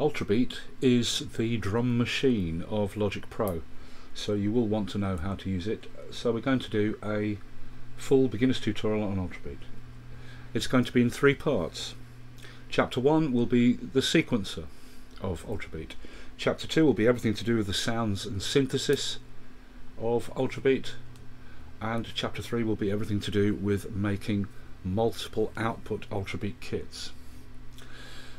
Ultrabeat is the drum machine of Logic Pro so you will want to know how to use it. So we're going to do a full beginner's tutorial on Ultrabeat. It's going to be in three parts. Chapter 1 will be the sequencer of Ultrabeat. Chapter 2 will be everything to do with the sounds and synthesis of Ultrabeat. And chapter 3 will be everything to do with making multiple output Ultrabeat kits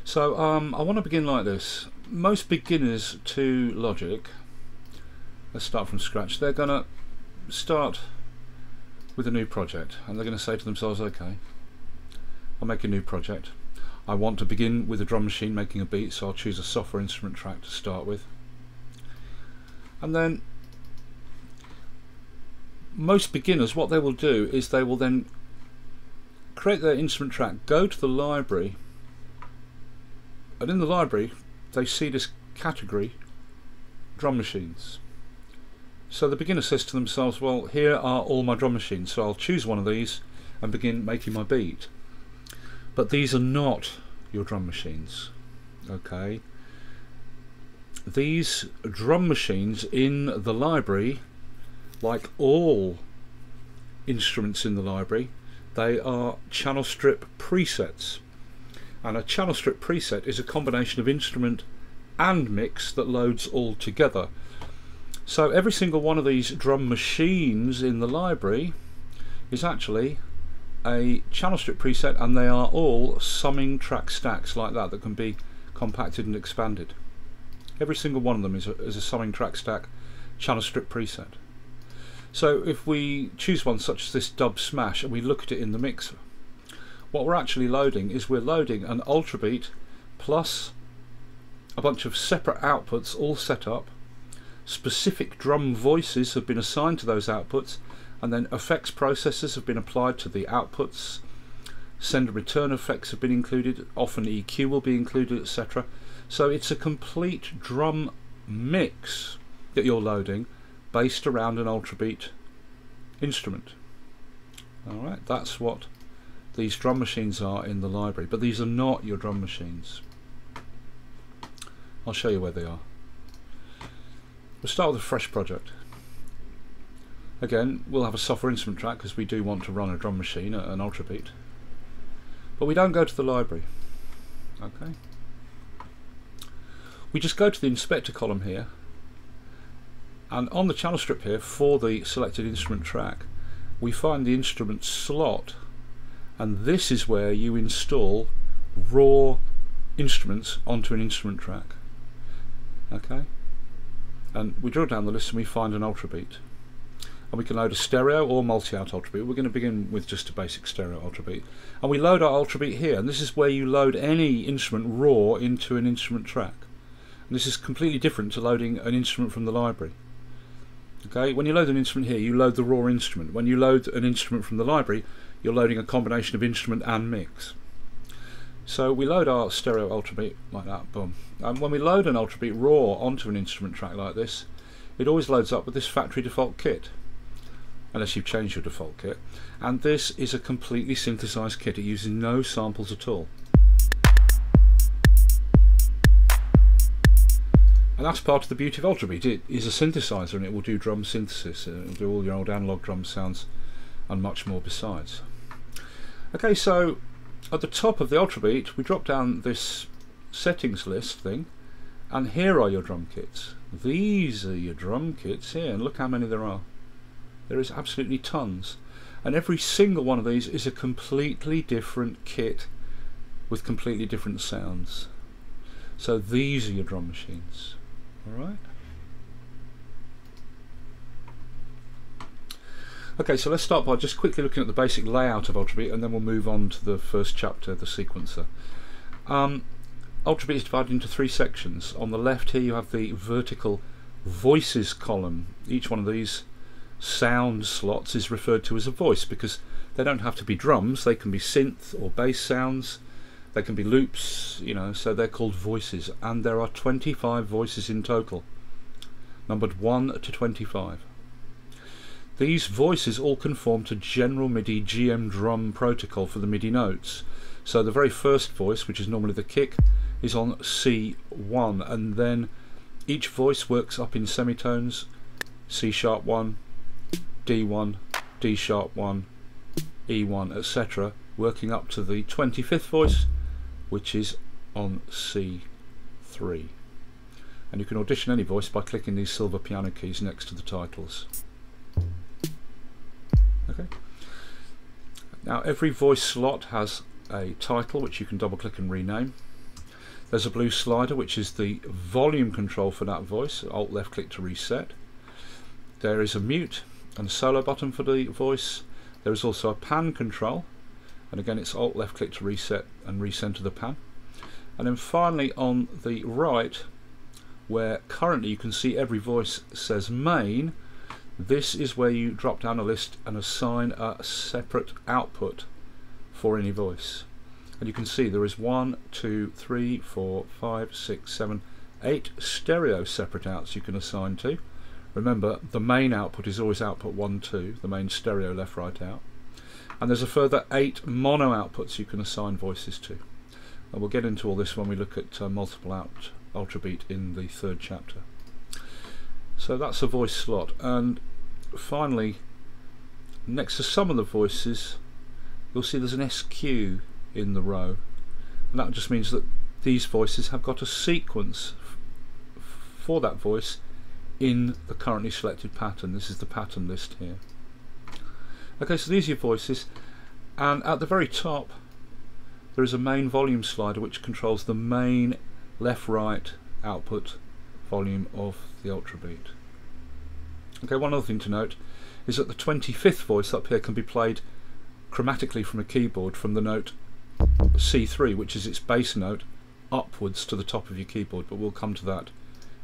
so um, I want to begin like this. Most beginners to Logic, let's start from scratch, they're going to start with a new project and they're going to say to themselves, okay, I'll make a new project. I want to begin with a drum machine making a beat, so I'll choose a software instrument track to start with. And then most beginners, what they will do is they will then create their instrument track, go to the library and in the library they see this category drum machines. So the beginner says to themselves well here are all my drum machines so I'll choose one of these and begin making my beat. But these are not your drum machines okay? These drum machines in the library like all instruments in the library they are channel strip presets and a channel strip preset is a combination of instrument and mix that loads all together. So every single one of these drum machines in the library is actually a channel strip preset and they are all summing track stacks like that that can be compacted and expanded. Every single one of them is a, is a summing track stack channel strip preset. So if we choose one such as this dub smash and we look at it in the mixer what we're actually loading is we're loading an Ultrabeat plus a bunch of separate outputs all set up. Specific drum voices have been assigned to those outputs and then effects processors have been applied to the outputs. Send and return effects have been included often EQ will be included etc so it's a complete drum mix that you're loading based around an Ultrabeat instrument. Alright that's what these drum machines are in the library but these are not your drum machines. I'll show you where they are. We'll start with a fresh project. Again we'll have a software instrument track because we do want to run a drum machine an Ultrabeat but we don't go to the library. Okay? We just go to the inspector column here and on the channel strip here for the selected instrument track we find the instrument slot and this is where you install raw instruments onto an instrument track. Okay? And we drill down the list and we find an Ultrabeat and we can load a stereo or multi-out Ultrabeat we're going to begin with just a basic stereo Ultrabeat and we load our Ultrabeat here and this is where you load any instrument raw into an instrument track. And this is completely different to loading an instrument from the library. Okay? When you load an instrument here you load the raw instrument. When you load an instrument from the library you're loading a combination of instrument and mix. So we load our stereo Ultrabeat like that, boom. And when we load an Ultrabeat raw onto an instrument track like this, it always loads up with this factory default kit, unless you've changed your default kit. And this is a completely synthesized kit, it uses no samples at all. And that's part of the beauty of Ultrabeat. It is a synthesizer and it will do drum synthesis. It will do all your old analog drum sounds and much more besides. Okay, so at the top of the Ultrabeat, we drop down this settings list thing, and here are your drum kits. These are your drum kits here, and look how many there are. There is absolutely tons. And every single one of these is a completely different kit with completely different sounds. So these are your drum machines. Alright? Okay, so let's start by just quickly looking at the basic layout of Ultrabeat and then we'll move on to the first chapter, the sequencer. Um, Ultrabeat is divided into three sections. On the left here you have the vertical voices column. Each one of these sound slots is referred to as a voice because they don't have to be drums, they can be synth or bass sounds, they can be loops, you know, so they're called voices. And there are 25 voices in total, numbered 1 to 25. These voices all conform to general MIDI GM drum protocol for the MIDI notes. So the very first voice, which is normally the kick, is on C1 and then each voice works up in semitones C sharp 1, D1, D sharp 1, E1 etc working up to the 25th voice which is on C3 and you can audition any voice by clicking these silver piano keys next to the titles okay. Now every voice slot has a title which you can double click and rename. There's a blue slider which is the volume control for that voice. Alt left click to reset. There is a mute and solo button for the voice. There is also a pan control. And again it's alt left click to reset and recenter the pan. And then finally on the right where currently you can see every voice says main this is where you drop down a list and assign a separate output for any voice. And you can see there is one two three four five six seven eight stereo separate outs you can assign to. Remember the main output is always output 1 2 the main stereo left right out. And there's a further eight mono outputs you can assign voices to. And we'll get into all this when we look at uh, multiple out ultrabeat in the third chapter so that's a voice slot. And finally next to some of the voices you'll see there's an SQ in the row. And that just means that these voices have got a sequence for that voice in the currently selected pattern. This is the pattern list here. Okay, so these are your voices, and at the very top there is a main volume slider which controls the main left-right output volume of the Ultrabeat. Okay, one other thing to note is that the 25th voice up here can be played chromatically from a keyboard from the note C3, which is its bass note, upwards to the top of your keyboard, but we'll come to that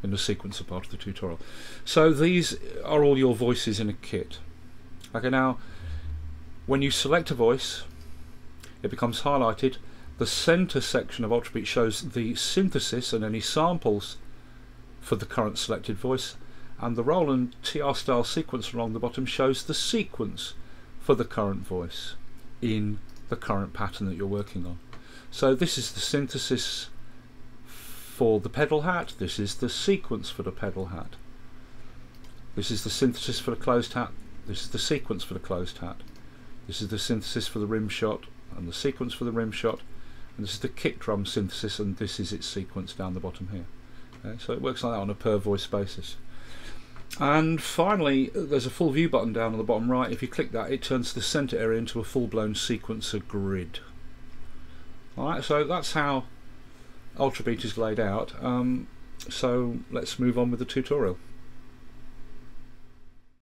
in the sequencer part of the tutorial. So these are all your voices in a kit. Okay, now when you select a voice, it becomes highlighted. The center section of Ultrabeat shows the synthesis and any samples for the current selected voice, and the Roland TR style sequence along the bottom shows the sequence for the current voice in the current pattern that you're working on. So this is the synthesis for the pedal hat, this is the sequence for the pedal hat. This is the synthesis for the closed hat, this is the sequence for the closed hat. This is the synthesis for the rim shot and the sequence for the rim shot and this is the kick drum synthesis and this is its sequence down the bottom here. Okay, so it works like that on a per voice basis. And finally, there's a full view button down on the bottom right. If you click that, it turns the center area into a full-blown sequencer grid. Alright, so that's how Ultrabeat is laid out. Um, so let's move on with the tutorial.